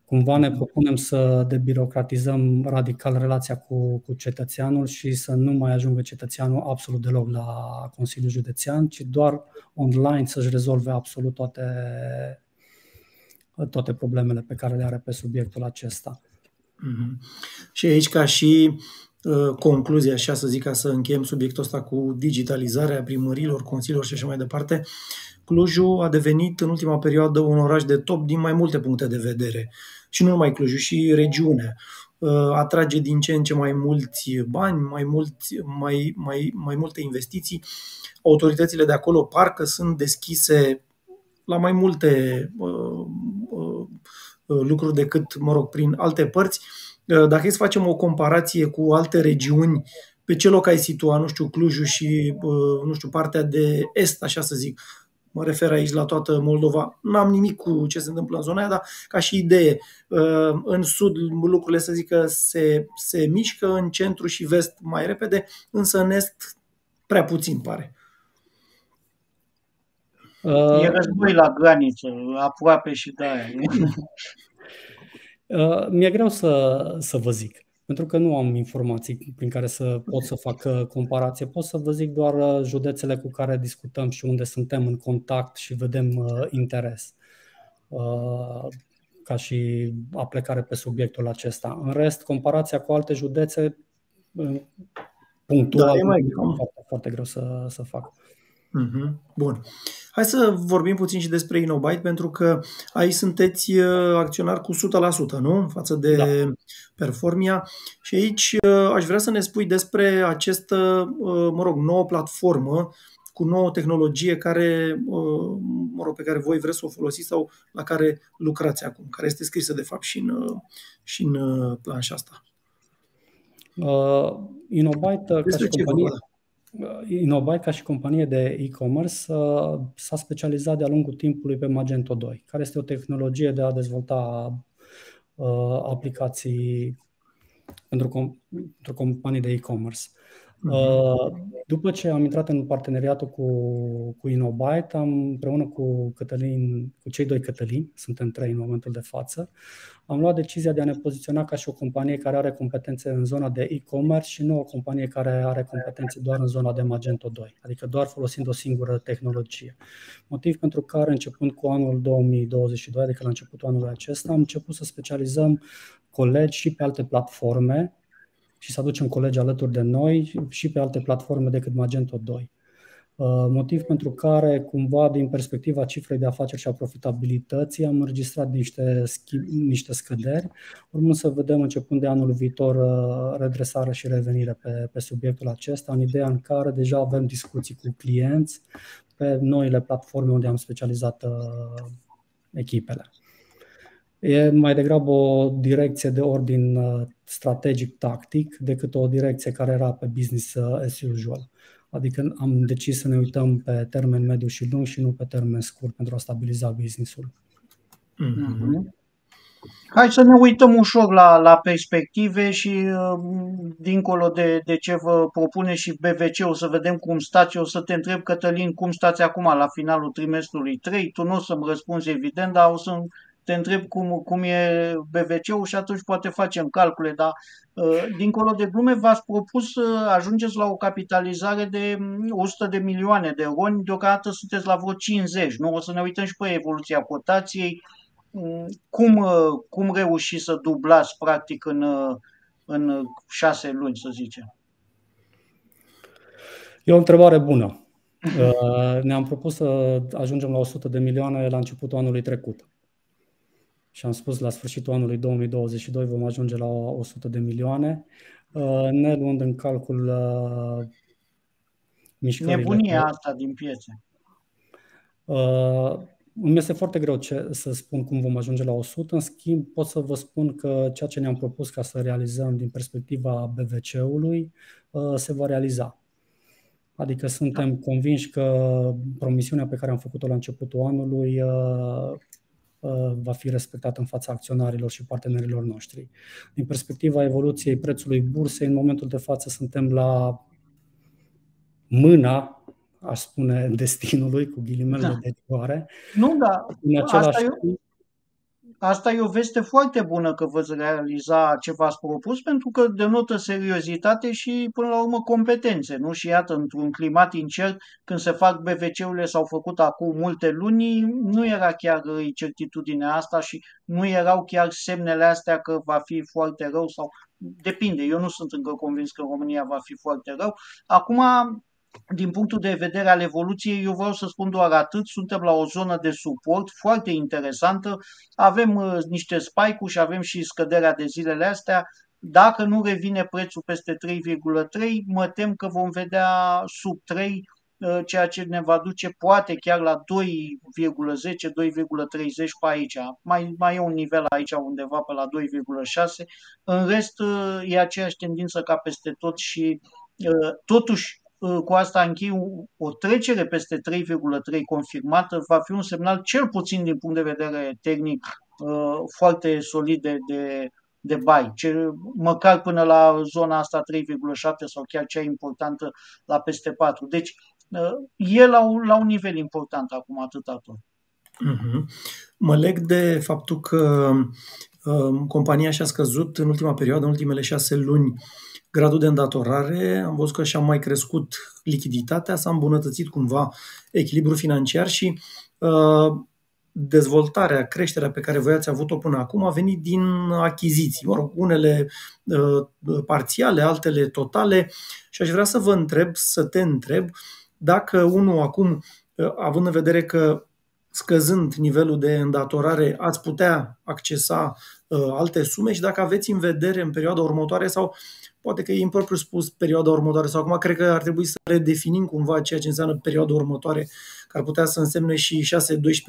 Cumva ne propunem să debirocratizăm radical relația cu, cu cetățeanul și să nu mai ajungă cetățeanul absolut deloc la Consiliul Județean, ci doar online să-și rezolve absolut toate, toate problemele pe care le are pe subiectul acesta. Mm-hmm. Și aici, ca și Uh, concluzie, așa să zic, ca să încheiem subiectul ăsta cu digitalizarea primărilor, consiliilor și așa mai departe, Clujul a devenit în ultima perioadă un oraș de top din mai multe puncte de vedere. Și nu numai Clujul, și regiunea. Uh, atrage din ce în ce mai mulți bani, mai, mulți, mai, mai, mai multe investiții. Autoritățile de acolo parcă sunt deschise la mai multe uh, uh, lucruri decât, mă rog, prin alte părți. Uh, dacă e să facem o comparație cu alte regiuni, pe ce loc ai situa, nu știu, Clujul și, uh, nu știu, partea de est, așa să zic, mă refer aici la toată Moldova. N-am nimic cu ce se întâmplă în zona aia, dar ca și idee, uh, în sud lucrurile să zic că se, se mișcă, în centru și vest mai repede, însă în est prea puțin pare. E război la graniță, aproape și de aia. Uh, mi-e greu să, să vă zic, pentru că nu am informații prin care să pot să fac uh, comparație. Pot să vă zic doar uh, județele cu care discutăm și unde suntem în contact și vedem interes ca și aplecare pe subiectul acesta. În rest, comparația cu alte județe punctual da, e mai greu. Foarte, foarte greu să, să fac. Mm-hmm. Bun. Hai să vorbim puțin și despre Innobyte, pentru că aici sunteți uh, acționar cu 100%, nu? Față de da. Performia. Și aici uh, aș vrea să ne spui despre această, uh, mă rog, nouă platformă cu nouă tehnologie care, mă rog, pe care voi vreți să o folosiți sau la care lucrați acum, care este scrisă de fapt și în, și în planșa asta. Uh, Innobyte, ca și companie, Inobai, ca și companie de e-commerce, s-a specializat de-a lungul timpului pe Magento 2, care este o tehnologie de a dezvolta uh, aplicații pentru, pentru companii de e-commerce. Mhm. După ce am intrat în parteneriatul cu, cu Inobyte, am împreună cu Cătălin, cu cei doi Cătălini, suntem trei în momentul de față, am luat decizia de a ne poziționa ca și o companie care are competențe în zona de e-commerce și nu o companie care are competențe doar în zona de Magento 2, adică doar folosind o singură tehnologie. Motiv pentru care, începând cu anul 2022, adică la începutul anului acesta, am început să specializăm colegi și pe alte platforme și să aducem colegi alături de noi și pe alte platforme decât Magento 2. Uh, motiv pentru care, cumva, din perspectiva cifrei de afaceri și a profitabilității, am înregistrat niște, niște scăderi, urmând să vedem, începând de anul viitor, uh, redresare și revenire pe, pe subiectul acesta, în ideea în care deja avem discuții cu clienți pe noile platforme unde am specializat uh, echipele. E mai degrabă o direcție de ordin strategic-tactic decât o direcție care era pe business as usual. Adică am decis să ne uităm pe termen mediu și lung și nu pe termen scurt pentru a stabiliza businessul. Mm-hmm. Hai să ne uităm ușor la, la perspective și uh, dincolo de, de ce vă propune și BVC, o să vedem cum stați. O să te întreb, Cătălin, cum stați acum la finalul trimestrului 3. Tu nu o să-mi răspunzi evident, dar o să te întreb cum, cum e BVC-ul și atunci poate facem calcule, dar uh, dincolo de glume v-ați propus să ajungeți la o capitalizare de 100 mm, de milioane de roni, deocamdată sunteți la vreo 50, nu? O să ne uităm și pe evoluția cotației, mm, cum, uh, cum reușiți să dublați practic în, uh, în șase luni, să zicem? E o întrebare bună. Ne-am propus să ajungem la 100 de milioane la începutul anului trecut și am spus la sfârșitul anului 2022 vom ajunge la 100 de milioane, uh, ne luând în calcul uh, mișcările. Nebunia asta din piețe. Uh, îmi este foarte greu ce, să spun cum vom ajunge la 100, în schimb pot să vă spun că ceea ce ne-am propus ca să realizăm din perspectiva BVC-ului se va realiza. Adică suntem convinși că promisiunea pe care am făcut-o la începutul anului Uh, va fi respectat în fața acționarilor și partenerilor noștri. Din perspectiva evoluției prețului bursei, în momentul de față suntem la mâna, aș spune, destinului, cu ghilimele da. de rigoare. Nu, da. În același asta timp, asta e o veste foarte bună că vă realiza ce v-ați propus, pentru că denotă seriozitate și, până la urmă, competențe. Nu? Și iată, într-un climat incert, când se fac BVC-urile, s-au făcut acum multe luni, nu era chiar certitudinea asta și nu erau chiar semnele astea că va fi foarte rău sau depinde. Eu nu sunt încă convins că România va fi foarte rău. Acum, din punctul de vedere al evoluției, eu vreau să spun doar atât. Suntem la o zonă de suport foarte interesantă. Avem uh, niște spike-uri și avem și scăderea de zilele astea. Dacă nu revine prețul peste 3,3, mă tem că vom vedea sub 3, uh, ceea ce ne va duce poate chiar la 2,10, 2,30 pe aici. Mai, mai e un nivel aici undeva pe la 2,6. În rest, uh, e aceeași tendință ca peste tot și uh, totuși Uh, cu asta închei o trecere peste 3,3 confirmată, va fi un semnal cel puțin din punct de vedere tehnic uh, foarte solid de, de, de buy, ce, măcar până la zona asta 3,7 sau chiar cea importantă la peste 4. Deci uh, e la, un, la un nivel important acum atâta tot. Uh-huh. Mă leg de faptul că uh, compania și-a scăzut în ultima perioadă, în ultimele șase luni, gradul de îndatorare, am văzut că și-a mai crescut lichiditatea, s-a îmbunătățit cumva echilibrul financiar și uh, dezvoltarea, creșterea pe care voi ați avut-o până acum a venit din achiziții, mă rog, unele uh, parțiale, altele totale. Și aș vrea să vă întreb, să te întreb, dacă unul acum, uh, având în vedere că scăzând nivelul de îndatorare, ați putea accesa uh, alte sume și dacă aveți în vedere în perioada următoare sau poate că e impropriu spus perioada următoare sau acum cred că ar trebui să redefinim cumva ceea ce înseamnă perioada următoare, care ar putea să însemne și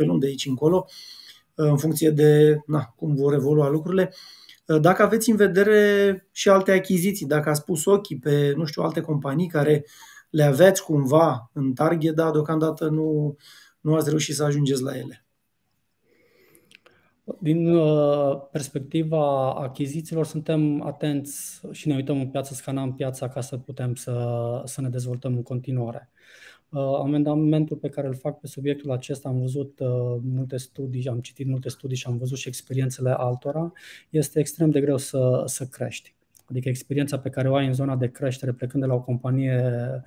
6-12 luni de aici încolo, în funcție de na, cum vor evolua lucrurile. Dacă aveți în vedere și alte achiziții, dacă ați pus ochii pe, nu știu, alte companii care le aveți cumva în target, dar deocamdată nu, nu ați reușit să ajungeți la ele. Din uh, perspectiva achizițiilor, suntem atenți și ne uităm în piață, scanăm piața ca să putem să, să ne dezvoltăm în continuare. Uh, amendamentul pe care îl fac pe subiectul acesta, am văzut uh, multe studii, am citit multe studii și am văzut și experiențele altora, este extrem de greu să, să crești. Adică experiența pe care o ai în zona de creștere plecând de la o companie Uh,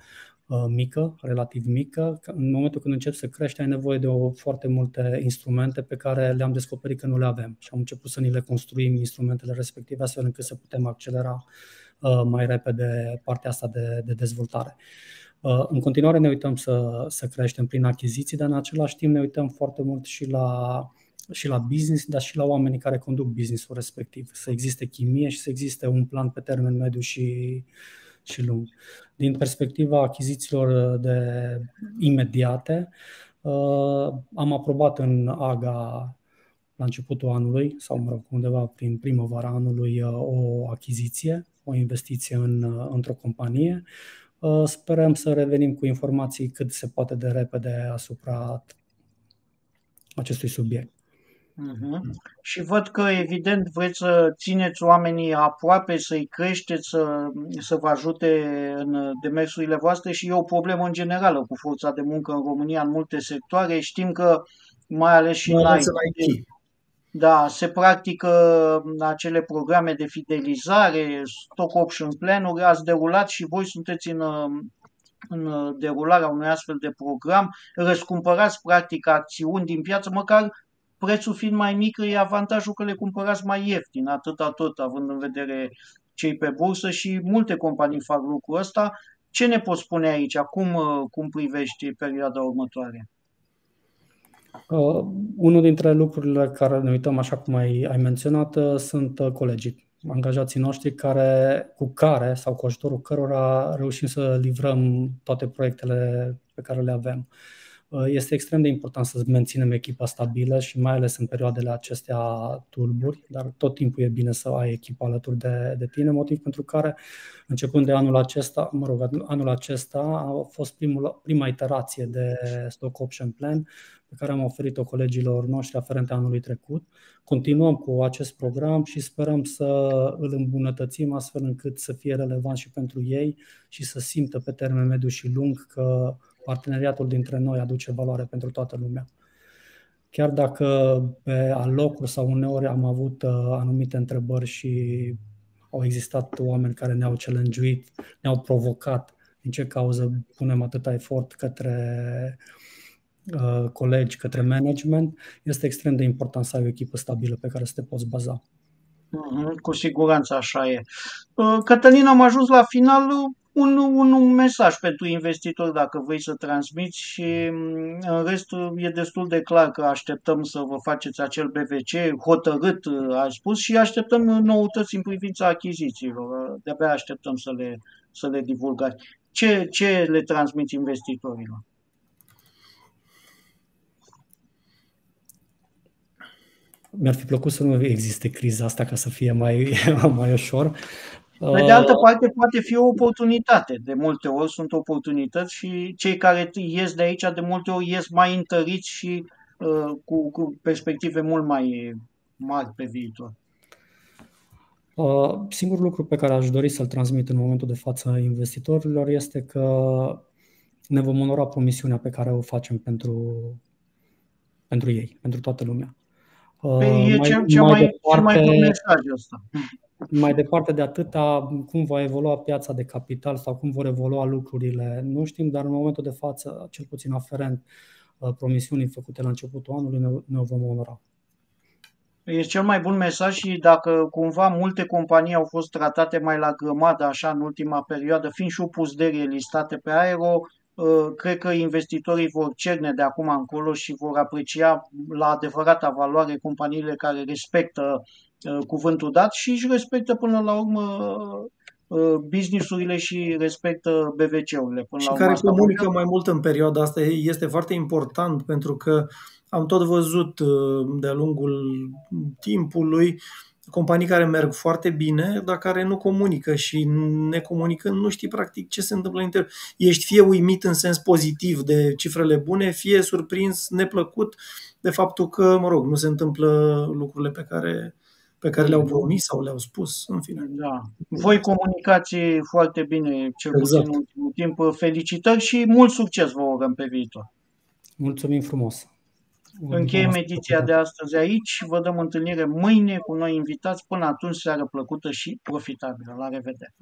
mică, relativ mică. În momentul când începi să crești, ai nevoie de o, foarte multe instrumente pe care le-am descoperit că nu le avem și am început să ni le construim instrumentele respective astfel încât să putem accelera uh, mai repede partea asta de, de dezvoltare. Uh, în continuare ne uităm să, să creștem prin achiziții, dar în același timp ne uităm foarte mult și la, și la business, dar și la oamenii care conduc businessul respectiv. Să existe chimie și să existe un plan pe termen mediu și, și lung. Din perspectiva achizițiilor de imediate, uh, am aprobat în AGA la începutul anului sau, mă rog, undeva prin primăvara anului o achiziție, o investiție în, într-o companie. Sperăm să revenim cu informații cât se poate de repede asupra acestui subiect. Uh-huh. Și văd că, evident, vreți să țineți oamenii aproape, să-i creșteți, să, să vă ajute în demersurile voastre și e o problemă în generală cu forța de muncă în România în multe sectoare. Știm că, mai ales și în IT, da, se practică acele programe de fidelizare, stock option plan-uri, ați derulat și voi sunteți în, în derularea unui astfel de program, răscumpărați practic acțiuni din piață, măcar prețul fiind mai mic, e avantajul că le cumpărați mai ieftin, atâta tot, având în vedere cei pe bursă și multe companii fac lucrul ăsta. Ce ne poți spune aici? Cum, cum privești perioada următoare? Uh, unul dintre lucrurile care ne uităm, așa cum ai, ai menționat, uh, sunt uh, colegii, angajații noștri care, cu care sau cu ajutorul cărora reușim să livrăm toate proiectele pe care le avem. Uh, Uh, este extrem de important să menținem echipa stabilă și mai ales în perioadele acestea tulburi, dar tot timpul e bine să ai echipa alături de, de tine, motiv pentru care, începând de anul acesta, mă rog, anul acesta a fost primul, prima iterație de Stock Option Plan pe care am oferit-o colegilor noștri aferente anului trecut. Continuăm cu acest program și sperăm să îl îmbunătățim astfel încât să fie relevant și pentru ei și să simtă pe termen mediu și lung că parteneriatul dintre noi aduce valoare pentru toată lumea. Chiar dacă pe alocuri sau uneori am avut uh, anumite întrebări și au existat oameni care ne-au challenge ne-au provocat din ce cauză punem atâta efort către uh, colegi, către management, este extrem de important să ai o echipă stabilă pe care să te poți baza. Mhm, cu siguranță așa e. Uh, Cătălin, am ajuns la final un, un, un mesaj pentru investitori dacă vrei să transmiți și mm, în rest e destul de clar că așteptăm să vă faceți acel BVC hotărât, ai spus, și așteptăm noutăți în privința achizițiilor. De-abia așteptăm să le, să le divulgați. Ce, ce le transmiți investitorilor? Mi-ar fi plăcut să nu existe criza asta ca să fie mai, mai ușor. Pe de altă parte, poate fi o oportunitate. De multe ori sunt oportunități și cei care ies de aici, de multe ori ies mai întăriți și uh, cu, cu perspective mult mai mari pe viitor. Uh, singurul lucru pe care aș dori să-l transmit în momentul de față investitorilor este că ne vom onora promisiunea pe care o facem pentru, pentru ei, pentru toată lumea. Păi uh, e mai, cel, cel mai, mai, departe, cel mai bun mesaj ăsta mai departe de atâta, cum va evolua piața de capital sau cum vor evolua lucrurile, nu știm, dar în momentul de față, cel puțin aferent uh, promisiunii făcute la începutul anului, ne, ne o vom onora. E cel mai bun mesaj și dacă cumva multe companii au fost tratate mai la grămadă așa în ultima perioadă, fiind și opuzderie listate pe aero, uh, cred că investitorii vor cerne de acum încolo și vor aprecia la adevărata valoare companiile care respectă Uh, cuvântul dat și își respectă până la urmă uh, businessurile și respectă BVC-urile. Până și la care comunică mai mult în perioada asta este foarte important pentru că am tot văzut uh, de-a lungul timpului companii care merg foarte bine, dar care nu comunică și necomunicând nu știi practic ce se întâmplă în interior. Ești fie uimit în sens pozitiv de cifrele bune, fie surprins, neplăcut de faptul că, mă rog, nu se întâmplă lucrurile pe care pe care le-au promis sau le-au spus, în fine. Da. Voi comunicați foarte bine, cel exact. puțin în ultimul timp. Felicitări și mult succes vă urăm pe viitor. Mulțumim frumos! Încheiem ediția de astăzi aici. Vă dăm întâlnire mâine cu noi invitați. Până atunci, seară plăcută și profitabilă. La revedere!